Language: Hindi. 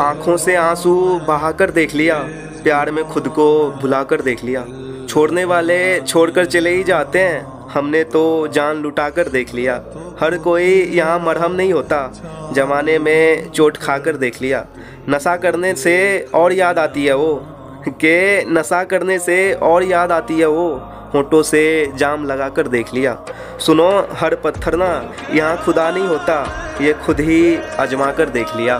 आँखों से आँसू बहाकर देख लिया, प्यार में खुद को भुलाकर देख लिया। छोड़ने वाले छोड़कर चले ही जाते हैं, हमने तो जान लुटाकर देख लिया। हर कोई यहाँ मरहम नहीं होता, जमाने में चोट खाकर देख लिया। नशा करने से और याद आती है वो, के नशा करने से और याद आती है वो, होठों से जाम लगा कर देख लिया। सुनो, हर पत्थर ना यहाँ खुदा नहीं होता, ये खुद ही आजमा कर देख लिया।